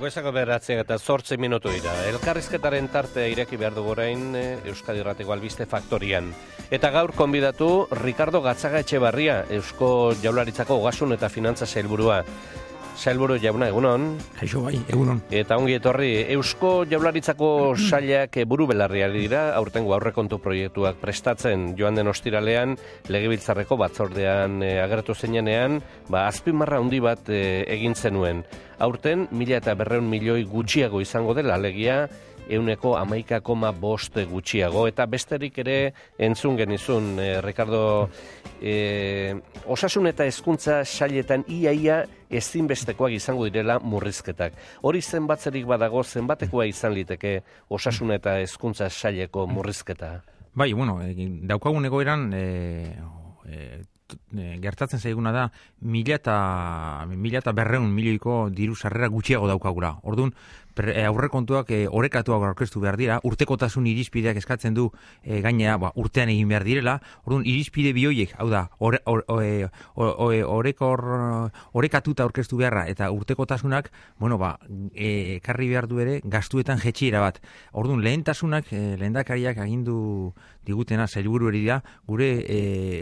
Goizako beratzen eta zortze minutu dira. Elkarrizketaren tartea ireki behar dugu orain eh, Euskadi Rateko Albiste Faktorian. Eta gaur konbidatu Ricardo Gatzaga Etxebarria, Eusko Jaularitzako Ogasun eta Finantza Zailburua. Sailburu jauna, egunon. Kaixo bai, egunon. Eta ongi etorri, Eusko Jaularitzako sailak buru belarria dira, aurtengo aurrekontu proiektuak prestatzen joan den ostiralean, legebiltzarreko batzordean e, agertu zeinenean, ba, azpimarra handi bat e, egin zenuen. Aurten, mila eta berreun milioi gutxiago izango dela, alegia, euneko amaika koma bost gutxiago. Eta besterik ere entzun genizun, eh, Ricardo, eh, osasun eta hezkuntza sailetan iaia ezinbestekoak izango direla murrizketak. Hori zenbatzerik badago zenbatekoa izan liteke osasun eta hezkuntza saileko murrizketa? Bai, bueno, daukagun egoeran e, e, gertatzen zaiguna da mila eta, mila eta berreun milioiko diru sarrera gutxiago daukagura. Orduan, Eh, aurrekontuak e, orekatuak aurkeztu behar dira, urtekotasun irizpideak eskatzen du e, gainea ba, urtean egin behar direla, orduan irizpide bioiek, hau da, orekor orekatuta aurkeztu beharra eta urtekotasunak, bueno, ba, ekarri behar du ere, gastuetan jetxiera bat. Orduan, lehentasunak, e, lehendakariak agindu digutena zailburu da, gure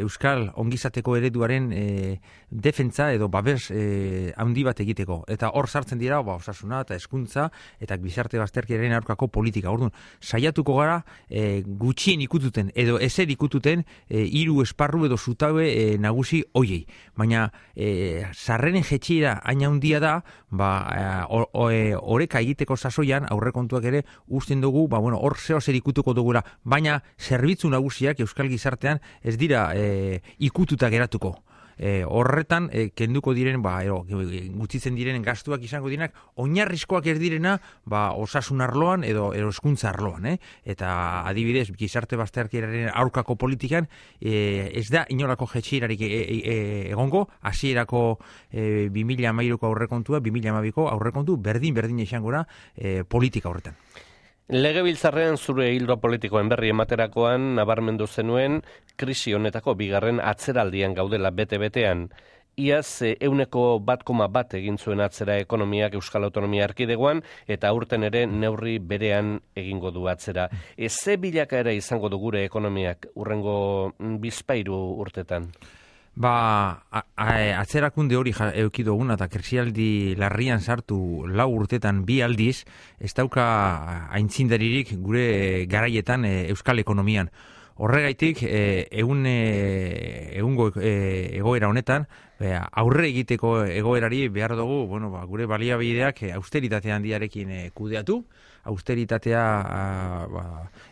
Euskal ongizateko ereduaren e, defentza edo babes e, handi bat egiteko. Eta hor sartzen dira, ba, osasuna eta eskuntza, eta gizarte bazterkiaren aurkako politika. Orduan, saiatuko gara e, gutxien ikututen edo ezer ikututen e, hiru esparru edo zutabe e, nagusi hoiei. Baina e, sarrenen jetxiera aina handia da, ba, e, oreka egiteko sasoian aurrekontuak ere usten dugu, ba, bueno, hor zeo zer ikutuko dugura. Baina zerbitzu nagusiak Euskal Gizartean ez dira e, ikututa geratuko e, horretan e, kenduko diren ba ero, gutzitzen diren gastuak izango direnak oinarrizkoak ez direna ba osasun arloan edo hezkuntza arloan eh? eta adibidez gizarte bazterkieraren aurkako politikan e, ez da inolako jetxirarik e, e, e, egongo hasierako e, 2013ko aurrekontua 2012ko aurrekontu berdin berdin izango e, politika horretan Legebiltzarrean zure hildo politikoen berri ematerakoan nabarmendu zenuen krisi honetako bigarren atzeraldian gaudela bete-betean. Iaz euneko bat koma bat egin zuen atzera ekonomiak Euskal Autonomia Erkidegoan eta urten ere neurri berean egingo du atzera. Eze bilaka ere izango du gure ekonomiak urrengo bizpairu urtetan? Ba, atzerakunde hori eukidu eguna eta krisialdi larrian sartu lau urtetan bi aldiz, ez dauka aintzindaririk gure garaietan e, euskal ekonomian. Horregaitik, e, egun, e, egungo egoera honetan, aurre egiteko egoerari behar dugu, bueno, ba, gure baliabideak austeritatean diarekin kudeatu, austeritatea ba,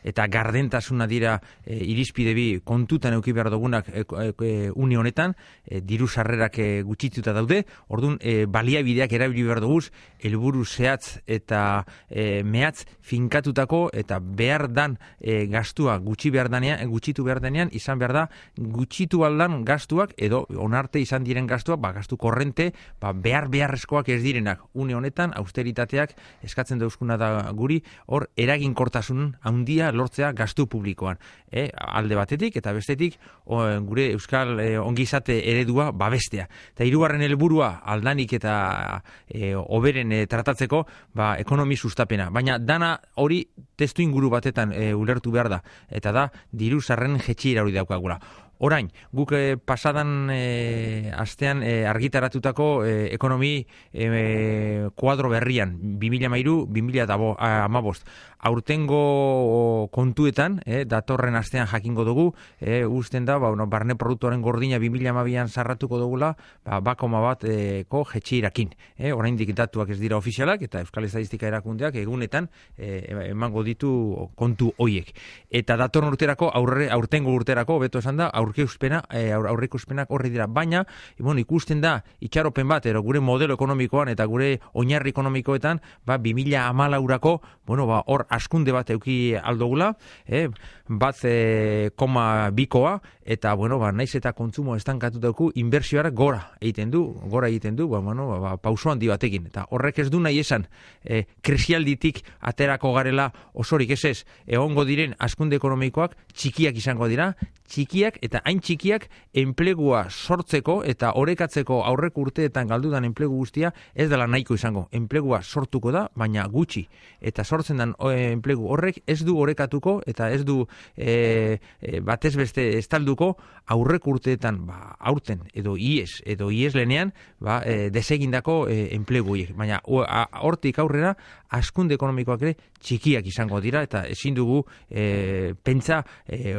eta gardentasuna dira e, irizpide bi kontutan euki behar dugunak e, e, uni honetan, e, diru sarrerak e, gutxituta daude, orduan e, baliabideak erabili behar duguz, helburu zehatz eta e, mehatz finkatutako eta behar dan e, gastua gutxi behar danean, gutxitu behar danean, izan behar da gutxitu aldan gastuak edo onarte izan diren gastuak, ba, gastu korrente, ba, behar beharrezkoak ez direnak. Une honetan, austeritateak eskatzen dauzkuna da guri hor eraginkortasun handia lortzea gastu publikoan. E, alde batetik eta bestetik gure euskal e, ongizate eredua babestea. Eta hirugarren helburua aldanik eta e, oberen e, tratatzeko ba, ekonomi sustapena. Baina dana hori testu inguru batetan e, ulertu behar da. Eta da, diru zarren jetxira hori daukagula. Orain, guk eh, pasadan eh, astean eh, argitaratutako eh, ekonomi eh, kuadro berrian, 2000 mairu, 2000 amabost. Aurtengo kontuetan, eh, datorren astean jakingo dugu, eh, usten da, ba, no, barne produktuaren gordina 2000 amabian sarratuko dugula, ba, bakoma bat eh, ko jetxirakin. Eh, orain datuak ez dira ofizialak, eta Euskal Estadistika erakundeak egunetan eh, emango ditu kontu hoiek. Eta datorren urterako, aurre, aurtengo urterako, beto esan da, aurkeuspena, e, aurreikuspenak horri dira. Baina, bueno, ikusten da, itxaropen bat, ero gure modelo ekonomikoan eta gure oinarri ekonomikoetan, ba, 2000 amalaurako, bueno, ba, hor askunde bat euki aldogula, eh, bat e, koma bikoa, eta, bueno, ba, naiz eta kontzumo estankatu dauku, inbersioara gora egiten du, gora egiten du, ba, bueno, ba, ba pauso handi batekin. Eta horrek ez du nahi esan, e, krisialditik aterako garela osorik ez ez, egongo diren askunde ekonomikoak txikiak izango dira, txikiak eta eta hain txikiak enplegua sortzeko eta orekatzeko aurrek urteetan galdudan enplegu guztia ez dela nahiko izango. Enplegua sortuko da, baina gutxi. Eta sortzen den enplegu horrek ez du orekatuko eta ez du e, e, batez beste estalduko aurrek urteetan ba, aurten edo ies edo ies lenean ba, e, desegindako e, enplegu Baina hortik aurrera askunde ekonomikoak ere txikiak izango dira eta ezin dugu e, pentsa e,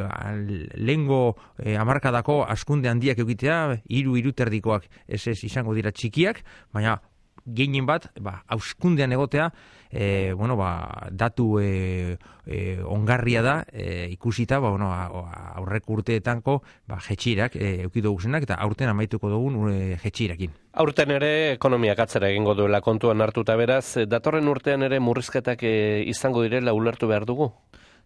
lengo e, amarkadako askunde handiak egitea hiru iruterdikoak ez ez izango dira txikiak, baina geinin bat, ba, auskundean egotea, e, bueno, ba, datu e, e, ongarria da, e, ikusita, ba, bueno, aurrek urteetanko, ba, jetxirak, e, eukidu guzenak, eta aurten amaituko dugun e, jetxirakin. Aurten ere, ekonomiak atzera egingo duela kontuan hartuta beraz, datorren urtean ere murrizketak e, izango direla ulertu behar dugu?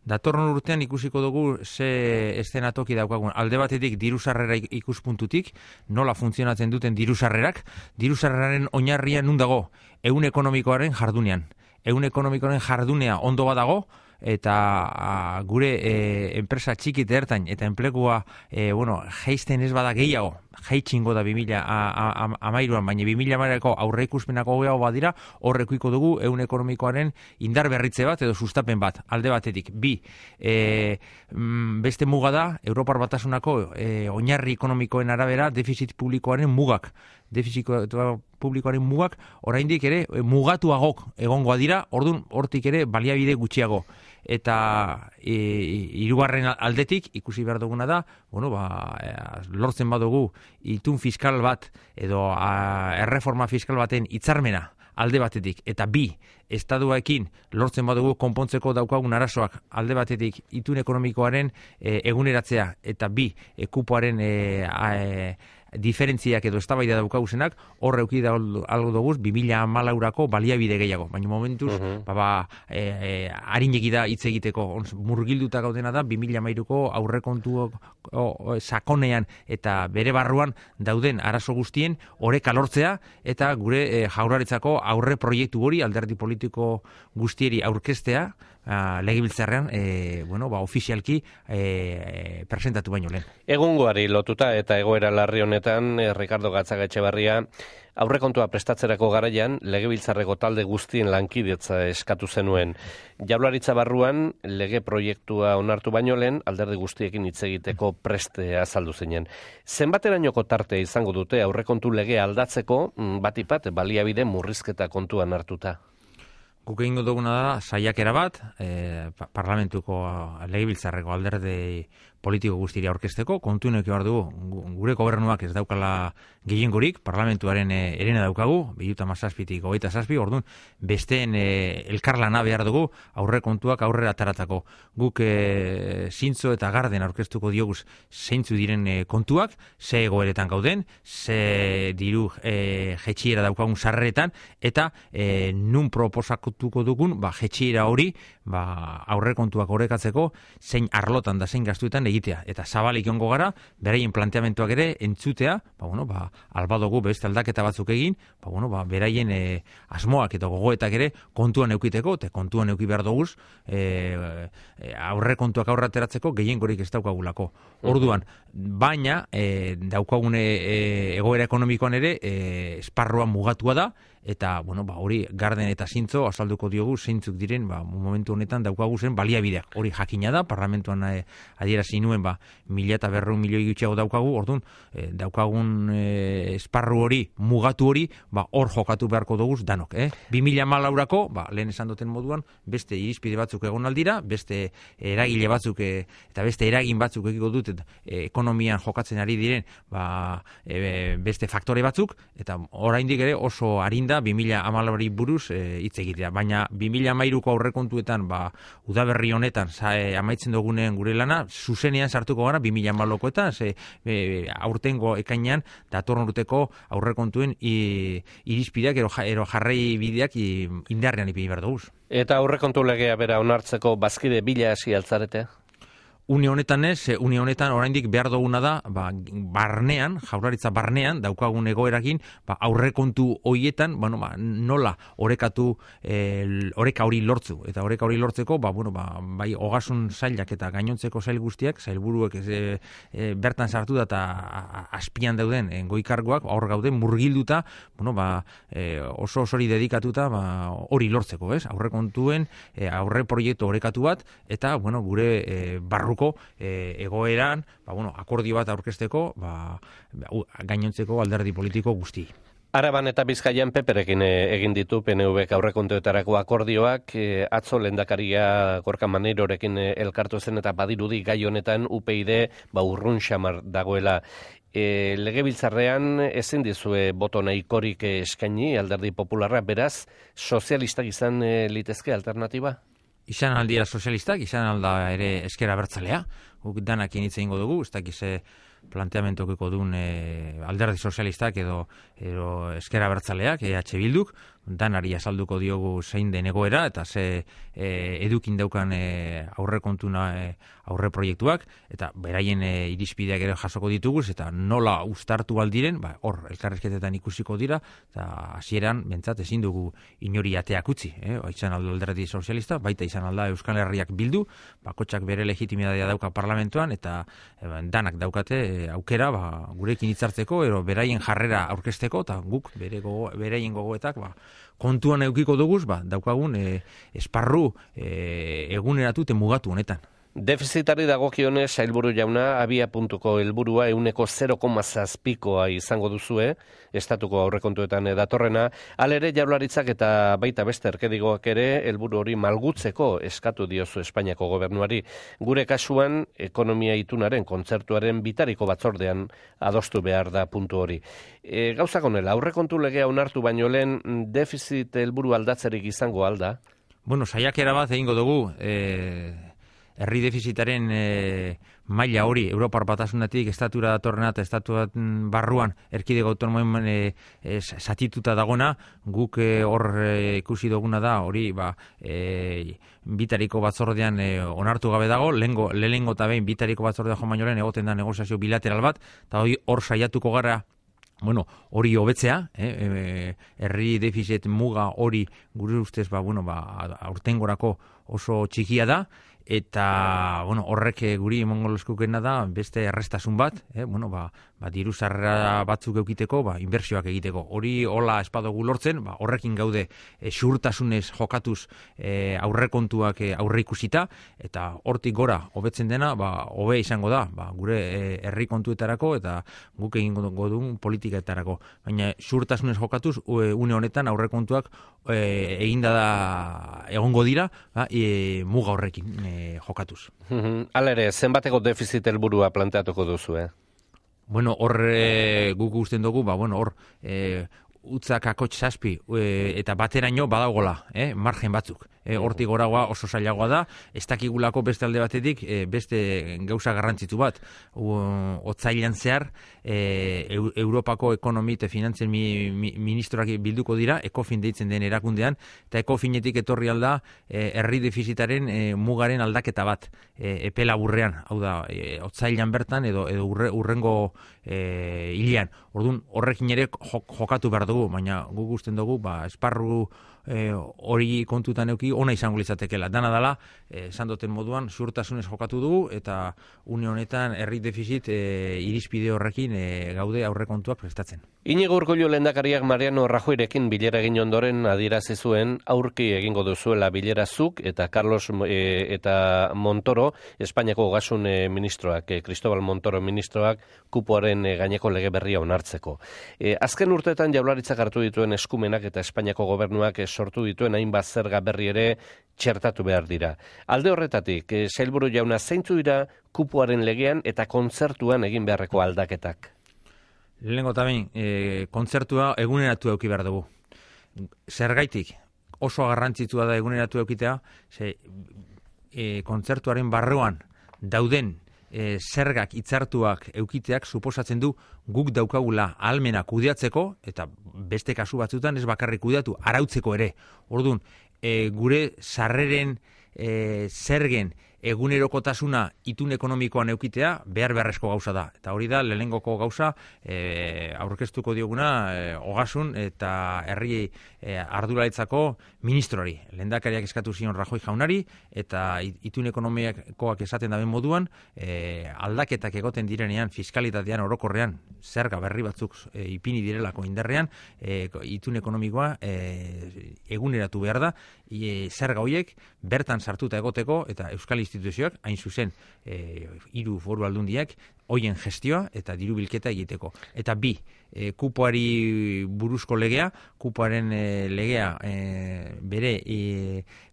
Datorren urtean ikusiko dugu ze estenatoki daukagun. Alde batetik dirusarrera ikuspuntutik, nola funtzionatzen duten dirusarrerak, dirusarreraren oinarria nun dago, eun ekonomikoaren jardunean. Eun ekonomikoaren jardunea ondo badago, eta gure e, enpresa txiki ertain eta enplegua e, bueno, geisten ez bada gehiago, jaitxingo da 2000 amairuan, baina 2000 amairako aurre ikuspenako gehiago badira, horrekuiko dugu eun ekonomikoaren indar berritze bat edo sustapen bat, alde batetik. Bi, e, mm, beste muga da, Europar batasunako e, oinarri ekonomikoen arabera defizit publikoaren mugak. Defizit publikoaren mugak, oraindik ere mugatuagok egongoa dira, ordun hortik ere baliabide gutxiago eta e, irugarren aldetik ikusi behar duguna da, bueno, ba, e, lortzen badugu itun fiskal bat edo a, erreforma fiskal baten hitzarmena alde batetik eta bi estaduaekin lortzen badugu konpontzeko daukagun arazoak alde batetik itun ekonomikoaren e, eguneratzea eta bi ekupoaren e, e diferentziak edo eztabaida daukagusenak hor euki da algo dugu 2014 baliabide gehiago. Baina momentuz uh ba, ba e, e, da hitz egiteko. Murgilduta gaudena da 2013ko aurrekontu sakonean eta bere barruan dauden arazo guztien oreka lortzea eta gure e, jaurlaritzako aurre proiektu hori alderdi politiko guztieri aurkeztea uh, legibiltzarrean, e, bueno, ba, ofizialki e, presentatu baino lehen. Egungoari lotuta eta egoera larri honetan, e, Ricardo Gatzaga Etxebarria, aurrekontua prestatzerako garaian, legebiltzarreko talde guztien lankidetza eskatu zenuen. Jaularitza barruan, lege proiektua onartu baino lehen, alderdi guztiekin hitz egiteko preste azaldu zinen. Zenbaterainoko tarte izango dute aurrekontu lege aldatzeko, mm, batipat, baliabide murrizketa kontuan hartuta? Guk egingo duguna da, saiakera bat, e, parlamentuko legibiltzarreko alderde politiko guztiri aurkezteko, kontu neko behar dugu, gure gobernuak ez daukala gehiengorik, parlamentuaren e, erena daukagu, biluta mazazpitik, gogeita zazpi, orduan, besteen e, elkarlana behar dugu, aurre kontuak aurrera ataratako. Guk e, zintzo eta garden aurkeztuko dioguz zeintzu diren e, kontuak, ze egoeretan gauden, ze diru e, jetxiera daukagun sarreretan, eta e, nun proposakutuko dugun, ba, jetxiera hori, ba, aurre kontuak horrekatzeko, zein arlotan da zein gastuetan egitea. Eta zabalik ongo gara, beraien planteamentuak ere entzutea, ba, bueno, ba, albadogu beste aldaketa batzuk egin, ba, bueno, ba, beraien e, asmoak eta gogoetak ere kontuan eukiteko, eta kontuan euki behar duguz, e, e, aurre kontuak aurra ateratzeko gehien gorik ez daukagulako. Orduan, baina, e, daukagune e, egoera ekonomikoan ere, e, esparroa mugatua da, eta bueno, ba, hori garden eta zintzo azalduko diogu zeintzuk diren ba, momentu honetan daukagu zen baliabideak. Hori jakina da, parlamentuan e, adiera zinuen ba, mila eta berreun milioi gutxiago daukagu, orduan e, daukagun e, esparru hori, mugatu hori, ba, hor jokatu beharko dugu danok. Eh? Bi mila malaurako, ba, lehen esan duten moduan, beste irizpide batzuk egon aldira, beste eragile batzuk e, eta beste eragin batzuk egiko dut e, ekonomian jokatzen ari diren ba, e, beste faktore batzuk, eta oraindik ere oso arinda da 2014 buruz eh, hitz e, egitea, baina 2013ko aurrekontuetan ba udaberri honetan sa, e, amaitzen dugunen gure lana zuzenean sartuko gara 2014koetan ze e, aurtengo ekainean datorren urteko aurrekontuen irizpideak ero, ero jarrei bideak indarrean ipini behar dugu. Eta aurrekontu legea bera onartzeko bazkide bila hasi altzarete? Une honetan ez, une honetan oraindik behar duguna da, ba, barnean, jaurlaritza barnean, daukagun egoerakin, ba, aurrekontu hoietan, bueno, ba, nola orekatu, e, oreka hori lortzu. Eta oreka hori lortzeko, ba, bueno, ba, bai, hogasun zailak eta gainontzeko zail guztiak, zailburuek ez, e, bertan sartu da eta aspian dauden e, goikargoak, hor gauden, murgilduta, bueno, ba, e, oso osori dedikatuta, ba, hori lortzeko, ez? Aurrekontuen, e, aurre proiektu orekatu bat, eta, bueno, gure e, barruko e, egoeran, ba, bueno, akordio bat aurkesteko, ba, gainontzeko alderdi politiko guzti. Araban eta Bizkaian peperekin eh, egin ditu PNV aurrekontuetarako akordioak, e, atzo lendakaria Gorka Maneirorekin elkartu zen eta badirudi gai honetan UPyD ba urrun xamar dagoela. E, legebiltzarrean ezin dizue boto nahikorik eskaini alderdi popularra, beraz, sozialistak izan e, litezke alternatiba? Izan aldia sozialistak, izan alda ere eskera bertzalea, guk danak initzen ingo dugu, ez dakiz planteamentuko duen e, alderdi sozialistak edo, edo eskera bertzaleak, EH Bilduk, danari azalduko diogu zein den egoera eta ze e, edukin daukan e, aurre kontuna e, aurre proiektuak eta beraien e, irizpideak ere jasoko ditugu eta nola ustartu aldiren ba, hor elkarrezketetan ikusiko dira eta hasieran bentsat ezin dugu inori ateak utzi eh? Ba, izan aldo alderdi sozialista baita izan alda Euskal Herriak bildu bakotxak bere legitimitatea dauka parlamentuan eta e, danak daukate e, aukera ba, gurekin hitzartzeko ero beraien jarrera aurkesteko eta guk bere gogo, beraien gogoetak ba, kontuan eukiko duguz, ba, daukagun e, esparru e, eguneratu mugatu honetan. Defizitari dagokionez sailburu jauna abia puntuko helburua euneko 0,zazpikoa izango duzue, estatuko aurrekontuetan datorrena, alere jaularitzak eta baita beste erkedigoak ere helburu hori malgutzeko eskatu diozu Espainiako gobernuari. Gure kasuan ekonomia itunaren kontzertuaren bitariko batzordean adostu behar da puntu hori. E, gauzak onela, aurrekontu legea onartu baino lehen defizit helburu aldatzerik izango alda? Bueno, saiakera bat egingo dugu, eh herri defizitaren e, maila hori Europar batasunatik estatura datorrena eta estatuat barruan erkidego autonomoen e, e, satituta dagona guk hor ikusi duguna da hori ba, e, bitariko batzordean e, onartu gabe dago lehengo, lehengo eta behin bitariko batzordean jo baino egoten da negoziazio bilateral bat eta hori hor saiatuko gara Bueno, hori hobetzea, eh, herri defizit muga hori gure ustez ba, bueno, ba, aurtengorako oso txikia da, eta bueno, horrek eh, guri mongoleskukena da beste errestasun bat, eh, bueno, ba, ba, diru sarrera batzuk eukiteko, ba, inbertsioak egiteko. Hori hola espadogu lortzen, ba, horrekin gaude e, xurtasunez jokatuz e, aurrekontuak e, aurre ikusita, eta hortik gora hobetzen dena, ba, hobe izango da, ba, gure herri kontuetarako eta guk egin godun politikaetarako. Baina xurtasunez jokatuz, une honetan aurrekontuak e, eginda da egongo dira, ba, e, muga horrekin e, jokatuz. Hala ere, zenbateko defizit helburua planteatuko duzu, eh? Bueno, hor e, guk usten dugu, ba, bueno, hor e, utzak akotx zazpi e, eta bateraino badagola, eh, margen batzuk. E, hortik goragoa oso zailagoa da, ez dakigulako beste alde batetik, e, beste gauza garrantzitu bat. Otzailan zehar, e, Europako ekonomi eta finantzen mi, ministroak bilduko dira, ekofin deitzen den erakundean, eta ekofinetik etorri alda, herri defizitaren e, mugaren aldaketa bat, e, epela burrean, hau da, e, otzailan bertan, edo, edo urrengo e, hilean. Orduan, horrekin ere jokatu behar dugu, baina guk gusten dugu, ba, esparru e, hori kontutan euki ona izango litzatekeela. Dana dala, e, esan duten moduan, zurtasunez jokatu dugu eta une honetan herri defizit e, irizpide horrekin e, gaude aurrekontuak prestatzen. Inigo Urkullu lendakariak Mariano Rajoirekin bilera egin ondoren adierazi zuen aurki egingo duzuela bilerazuk eta Carlos e, eta Montoro, Espainiako gasun e, ministroak, e, Cristobal Montoro ministroak, kupoaren e, gaineko lege berria onartzeko. E, azken urteetan jaularitzak hartu dituen eskumenak eta Espainiako gobernuak sortu dituen hainbat zerga berri ere txertatu behar dira. Alde horretatik, e, zailburu jauna zeintzu dira kupuaren legean eta kontzertuan egin beharreko aldaketak? Lehenko eta bain, e, kontzertua eguneratu euki behar dugu. Zergaitik, oso garrantzitua da eguneratu eukitea, ze, e, kontzertuaren barruan dauden e, zergak itzartuak eukiteak suposatzen du guk daukagula almena kudeatzeko eta beste kasu batzutan ez bakarrik kudeatu arautzeko ere. Orduan, e, gure sarreren e, zergen egunerokotasuna itun ekonomikoan eukitea behar beharrezko gauza da. Eta hori da, lehengoko gauza e, aurkeztuko dioguna e, ogasun eta herri e, arduraitzako ministroari. Lendakariak eskatu zion Rajoi jaunari eta itun ekonomikoak esaten daben moduan e, aldaketak egoten direnean fiskalitatean orokorrean zerga berri batzuk e, ipini direlako indarrean e, itun ekonomikoa e, eguneratu behar da. E, zerga hoiek bertan sartuta egoteko eta euskal instituzioak hain zuzen e, hiru foru aldundiak hoien gestioa eta diru bilketa egiteko. Eta bi, e, kupoari buruzko legea, kupoaren e, legea e, bere e,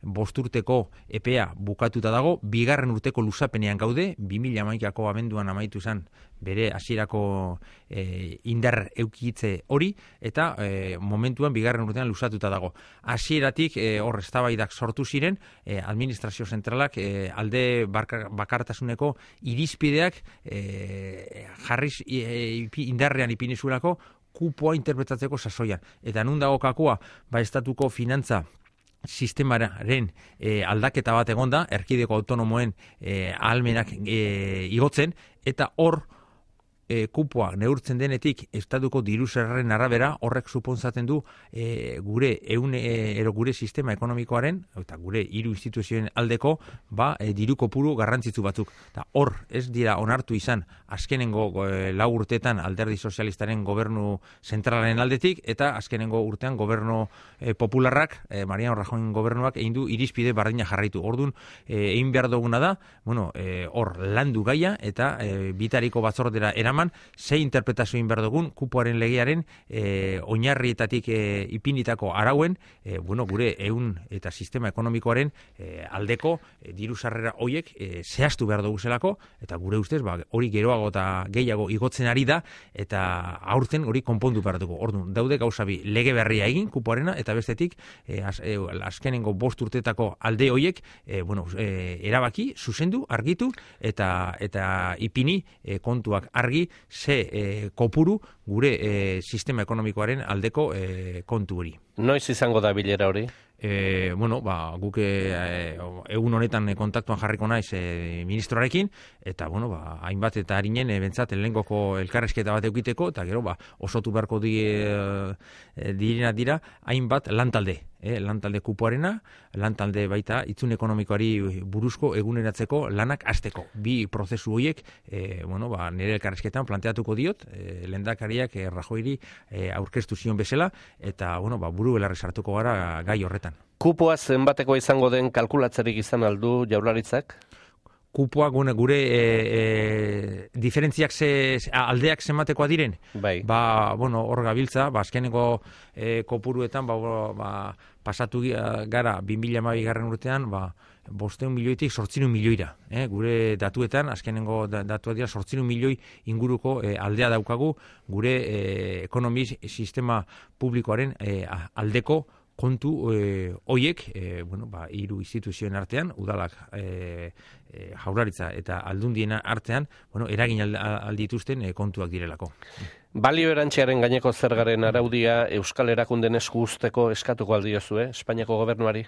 bosturteko epea bukatuta dago, bigarren urteko luzapenean gaude, 2000 amaikako abenduan amaitu zen bere hasierako e, indar eukitze hori eta e, momentuan bigarren urtean lusatuta dago. Hasieratik e, hor eztabaidak sortu ziren e, administrazio zentralak e, alde bakartasuneko irizpideak e, jarriz e, indarrean ipini zuelako kupoa interpretatzeko sasoian. Eta nun dago kakua, ba estatuko finantza sistemaren e, aldaketa bat egonda, erkideko autonomoen e, ahalmenak e, igotzen, eta hor e, kupoa neurtzen denetik estatuko diru zerraren arabera horrek suponzaten du e, gure eun e, ero gure sistema ekonomikoaren eta gure hiru instituzioen aldeko ba e, diru kopuru garrantzitsu batzuk. Eta hor ez dira onartu izan azkenengo e, lau urteetan alderdi sozialistaren gobernu zentralaren aldetik eta azkenengo urtean gobernu e, popularrak e, Mariano Rajoy gobernuak egin du irizpide bardina jarraitu. Ordun e, egin behar duguna da bueno e, hor landu gaia eta e, bitariko batzordera eraman eraman, ze interpretazio behar dugun, kupoaren legearen e, oinarrietatik e, ipinitako arauen, e, bueno, gure eun eta sistema ekonomikoaren e, aldeko e, diru sarrera hoiek e, zehaztu behar dugu zelako, eta gure ustez, ba, hori geroago eta gehiago igotzen ari da, eta aurten hori konpondu behar dugu. Orduan, daude gauzabi lege berria egin, kupoarena, eta bestetik, e, az, e, azkenengo bost urtetako alde hoiek, e, bueno, e, erabaki, zuzendu, argitu, eta eta ipini e, kontuak argi ze e, kopuru gure e, sistema ekonomikoaren aldeko e, kontu hori. Noiz izango da bilera hori? E, bueno, ba, guk e, egun honetan kontaktuan jarriko naiz e, ministroarekin, eta, bueno, ba, hainbat eta harinen, e, bentsat, elengoko elkarrezketa bat eukiteko, eta gero, ba, osotu beharko di, e, direna dira, hainbat lantalde, e, lantalde kupoarena, lantalde baita, itzun ekonomikoari buruzko eguneratzeko lanak azteko. Bi prozesu horiek, e, bueno, ba, nire elkarrezketan planteatuko diot, e, lendakariak e, rajoiri e, aurkeztu zion bezala, eta, bueno, ba, buru belarri sartuko gara gai horretan. Kupoa zenbateko izango den kalkulatzerik izan aldu jaularitzak? Kupoa gune gure e, e, diferentziak ze, aldeak zenbatekoa diren? Bai. Ba, bueno, hor gabiltza, ba, azkeneko e, kopuruetan, ba, ba, pasatu gara 2000 garren urtean, ba, bosteun milioitik sortzinu milioira. Eh? Gure datuetan, azkenengo datua dira, sortzinu milioi inguruko e, aldea daukagu, gure e, ekonomi sistema publikoaren e, aldeko kontu e, hoiek e, bueno, ba, iru instituzioen artean, udalak e, e, jauraritza eta aldundiena artean, bueno, eragin aldituzten e, kontuak direlako. Balio erantxearen gaineko zergaren araudia Euskal Erakunden esku usteko eskatuko aldiozu, eh? Espainiako gobernuari?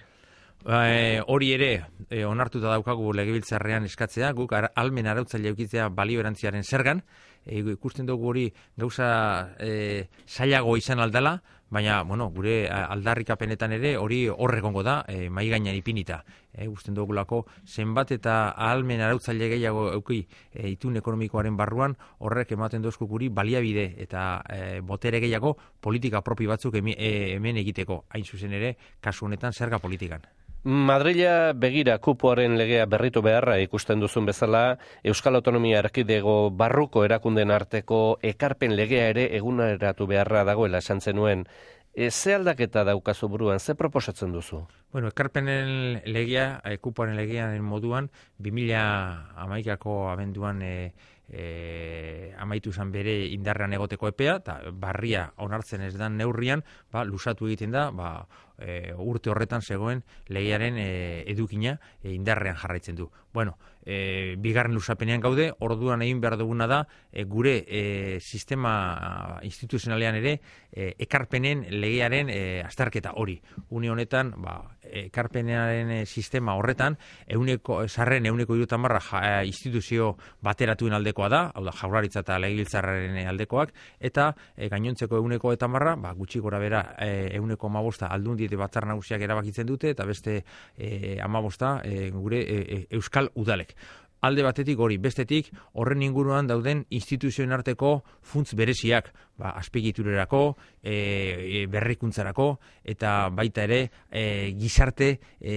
E, hori ere e, onartuta daukagu legebiltzarrean eskatzea, guk almen arautzaile eukitzea balio erantziaren zergan, e, ikusten dugu hori gauza e, zailago izan aldala, baina bueno, gure aldarrikapenetan ere hori horregongo da e, mai gainean ipinita. E, gusten dugulako zenbat eta ahalmen arautzaile gehiago euki e, itun ekonomikoaren barruan horrek ematen dozku guri baliabide eta e, botere gehiago politika propi batzuk hemen egiteko hain zuzen ere kasu honetan zerga politikan. Madrila begira kupoaren legea berritu beharra ikusten duzun bezala, Euskal Autonomia Erkidego barruko erakunden arteko ekarpen legea ere eguneratu beharra dagoela esan zenuen. E, ze aldaketa daukazu buruan, ze proposatzen duzu? Bueno, ekarpenen legea, e, kupoaren legean moduan, 2000 amaikako abenduan e, e, amaitu izan bere indarrean egoteko epea, eta barria onartzen ez dan neurrian, ba, lusatu egiten da, ba, e, urte horretan zegoen legearen e, edukina e, indarrean jarraitzen du. Bueno, e, bigarren lusapenean gaude, orduan egin behar duguna da, e, gure e, sistema instituzionalean ere, e, ekarpenen legearen e, astarketa hori. Uni honetan, ba, ekarpenaren sistema horretan, euneko, sarren euneko irutamarra ja, instituzio bateratuen aldekoa da, hau da, jauraritza eta legiltzarraren aldekoak, eta e, gainontzeko euneko eta marra, ba, gutxi gora bera e, euneko amabosta aldun diete batzar nagusiak erabakitzen dute, eta beste e, amabosta e, gure e, euskal udalek alde batetik hori, bestetik horren inguruan dauden instituzioen arteko funtz bereziak, ba, azpegiturerako, e, e, berrikuntzarako, eta baita ere e, gizarte e,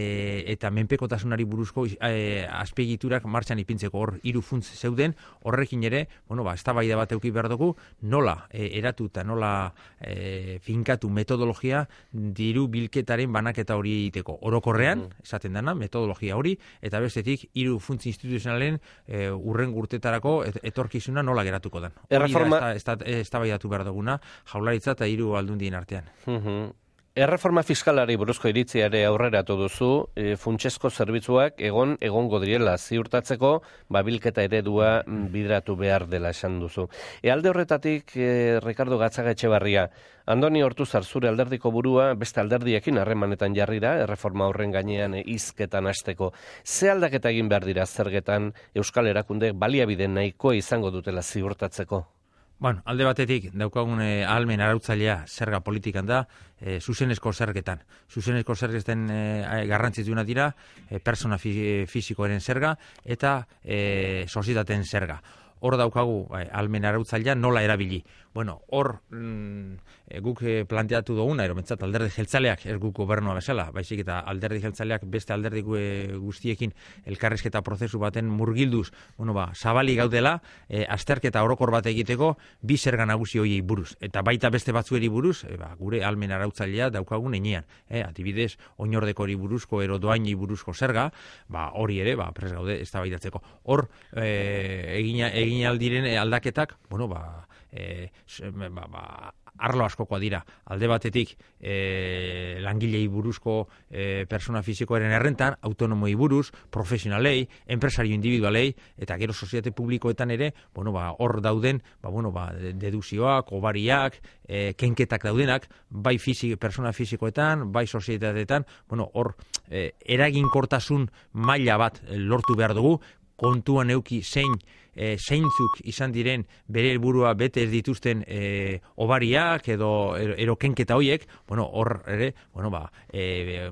eta menpekotasunari buruzko e, azpegiturak martxan ipintzeko hor hiru funtz zeuden, horrekin ere, bueno, ba, ez bat euki behar dugu, nola e, eratu eta nola e, finkatu metodologia diru bilketaren banaketa hori egiteko. Orokorrean, esaten dana, metodologia hori, eta bestetik hiru funtz instituzional profesionalen e, urren gurtetarako etorkizuna nola geratuko den. Erreforma... Ez da, ez da, behar duguna, jaularitza eta hiru aldundien artean. Erreforma fiskalari buruzko iritziare aurreratu duzu, e, funtsezko zerbitzuak egon egongo direla ziurtatzeko babilketa eredua bidratu behar dela esan duzu. E alde horretatik, e, Ricardo Gatzaga Etxebarria, Andoni Hortu zure alderdiko burua beste alderdiekin harremanetan jarri da, erreforma horren gainean izketan hasteko. Ze aldaketa egin behar dira zergetan Euskal Erakunde baliabide nahiko izango dutela ziurtatzeko? Bueno, alde batetik, daukagun e, ahalmen arautzailea zerga politikan da, e, zuzenezko zergetan. Zuzenezko zergetan e, garrantzitsuna dira, e, persona fizikoaren zerga eta e, sozietaten zerga hor daukagu bai, almen arautzailea nola erabili. Bueno, hor mm, e, guk e, planteatu duguna, eromentzat alderdi jeltzaleak, ez guk gobernua bezala, baizik eta alderdi jeltzaleak beste alderdi e, guztiekin elkarrizketa prozesu baten murgilduz, bueno ba, zabali gaudela, e, azterketa orokor bat egiteko, bi zerga nagusi hoiei buruz. Eta baita beste batzueri buruz, e, ba, gure almen arautzailea daukagun enean. E, adibidez, oinordeko hori buruzko, ero doaini buruzko zerga, ba, hori ere, ba, pres gaude, ez da Hor, e, egina, egin aldiren eh, aldaketak, bueno, ba, e, ba, ba, arlo askokoa dira. Alde batetik e, langilei buruzko e, persona fizikoaren errentan, autonomoi buruz, profesionalei, enpresario individualei, eta gero sozietate publikoetan ere, bueno, ba, hor dauden, ba, bueno, ba, deduzioak, obariak, e, kenketak daudenak, bai fizik, persona fizikoetan, bai sozietateetan, bueno, hor e, eraginkortasun maila bat lortu behar dugu, kontuan euki zein e, zeintzuk izan diren bere helburua bete ez dituzten e, obariak edo erokenketa hoiek, bueno, hor ere, bueno, ba, e,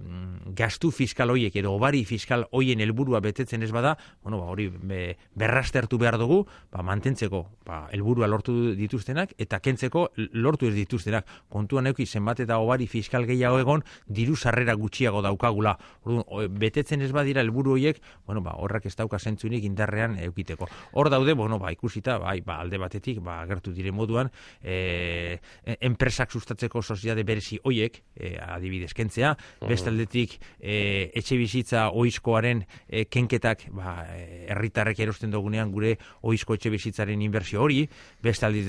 gastu fiskal hoiek edo obari fiskal hoien helburua betetzen ez bada, bueno, ba, hori be, berrastertu behar dugu, ba, mantentzeko, ba, helburua lortu dituztenak eta kentzeko lortu ez dituztenak. Kontuan euki zenbat eta obari fiskal gehiago egon diru sarrera gutxiago daukagula. Orduan, betetzen ez badira helburu hoiek, bueno, ba, horrak ez dauka zentzunik indarrean eukiteko. Hor daude, bueno, ba, ikusita, bai, ba, alde batetik, ba, agertu dire moduan, e, enpresak sustatzeko soziade berezi hoiek, e, adibidez, kentzea, beste aldetik, e, etxe bizitza oizkoaren e, kenketak, ba, herritarrek erosten dugunean gure oizko etxe bizitzaren inbertsio hori, beste aldetik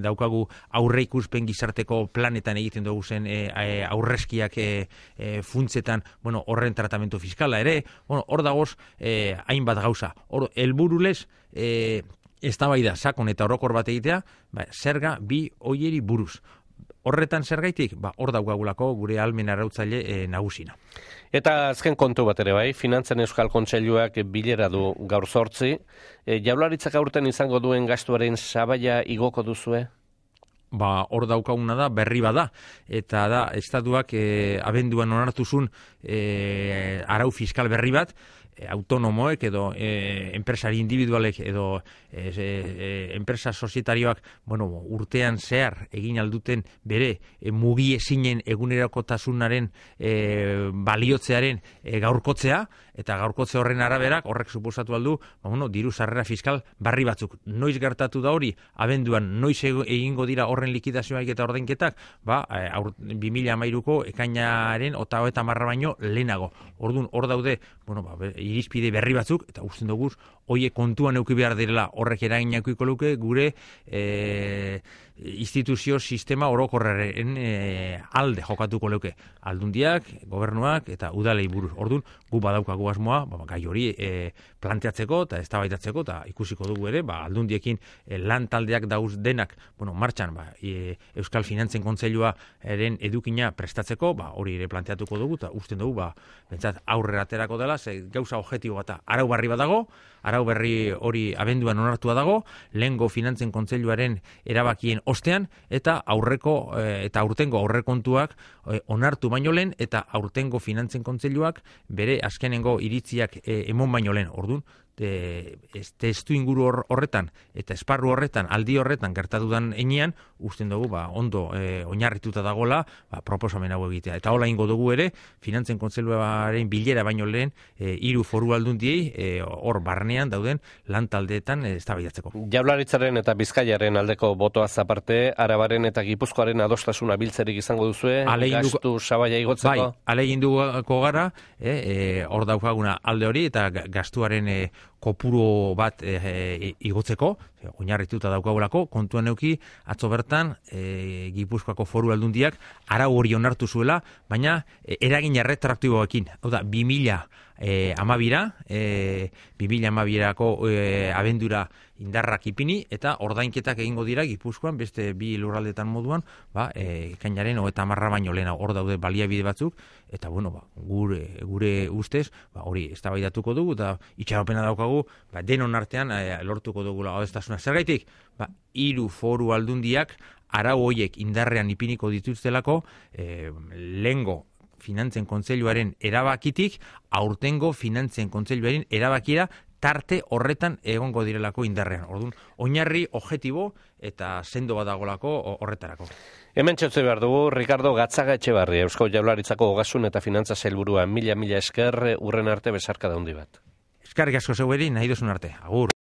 daukagu aurre ikuspen gizarteko planetan egiten dugu zen e, aurrezkiak e, e, funtzetan, bueno, horren tratamentu fiskala ere, bueno, hor dagoz, e, hainbat gauza, hor, elburulez, e, ez da bai da, sakon eta orokor bat egitea, ba, zerga bi oieri buruz. Horretan zergaitik, ba, hor daugagulako gure almen arautzaile e, nagusina. Eta azken kontu bat ere bai, Finantzen Euskal Kontseiluak bilera du gaur sortzi. E, jaularitzak aurten izango duen gastuaren sabaia igoko duzue? ba, hor daukaguna da, berri bada, eta da, estatuak e, abenduan onartuzun e, arau fiskal berri bat, autonomoek edo e, enpresari individualek edo e, e, enpresa sozietarioak bueno, urtean zehar egin alduten bere e, mugi ezinen egunerakotasunaren e, baliotzearen e, gaurkotzea eta gaurkotze horren araberak horrek suposatu aldu ba, bueno, diru sarrera fiskal barri batzuk. Noiz gertatu da hori? Abenduan noiz egingo dira horren likidazioak eta ordenketak ba, aur, 2000 amairuko ekainaren eta eta marra baino lehenago. Orduan, hor daude, bueno, ba, irizpide berri batzuk, eta usten dugu, hoie kontuan euki behar direla horrek eraginako luke gure e, instituzio sistema orokorraren e, alde jokatuko leuke. Aldundiak, gobernuak eta udalei buruz. Ordun gu badaukagu asmoa, ba, gai hori e, planteatzeko eta eztabaidatzeko eta ikusiko dugu ere, ba, aldundiekin e, lan taldeak dauz denak, bueno, martxan, ba, e, Euskal Finantzen Kontseilua eren edukina prestatzeko, ba, hori ere planteatuko dugu eta usten dugu, ba, bentsat aurrera aterako dela, ze gauza objektibo eta arau barri bat dago, arau berri hori abenduan onartua dago, lehengo finantzen kontseiluaren erabakien ostean, eta aurreko eh, eta aurtengo aurrekontuak e, onartu baino lehen, eta aurtengo finantzen kontseiluak bere azkenengo iritziak e, emon baino lehen, ordun, e, testu inguru horretan eta esparru horretan aldi horretan gertatu dan enean usten dugu ba, ondo e, oinarrituta dagola ba, proposamen hau egitea. Eta hola ingo dugu ere finantzen kontzeluaren bilera baino lehen e, hiru foru aldundiei e, hor barnean dauden lan taldeetan e, eztabaidatzeko. Jaularitzaren eta Bizkaiaren aldeko botoa zaparte Arabaren eta Gipuzkoaren adostasuna biltzerik izango duzue gastu sabaia igotzeko. Bai, aleiginduko gara, e, e, hor daukaguna alde hori eta gastuaren e, kopuru bat e, igotzeko, oinarrituta daukagulako, kontuan neuki, atzo bertan, e, Gipuzkoako foru aldundiak, arau hori onartu zuela, baina e, eragin erretraktiboekin, hau da, 2000 e, amabira, e, 2000 amabirako e, abendura indarrak ipini, eta ordainketak egingo dira Gipuzkoan, beste bi lurraldetan moduan, ba, e, kainaren eta marra baino lehena. Hor daude baliabide batzuk, eta bueno, ba, gure, gure ustez, ba, hori, ez dugu, eta itxaropena daukagu, ba, denon artean e, lortuko dugu lago Zergaitik, ba, iru foru aldundiak, arau hoiek indarrean ipiniko dituztelako, e, lengo finantzen kontseiluaren erabakitik, aurtengo finantzen kontseiluaren erabakira, tarte horretan egongo direlako indarrean. Orduan, oinarri objektibo eta sendo badagolako horretarako. Hemen txotze behar dugu, Ricardo Gatzaga Etxebarri, Eusko Jaularitzako Ogasun eta Finantza Zailburua, mila-mila esker, urren arte bezarka daundi bat. Eskarrik asko zeu nahi duzun arte. Agur.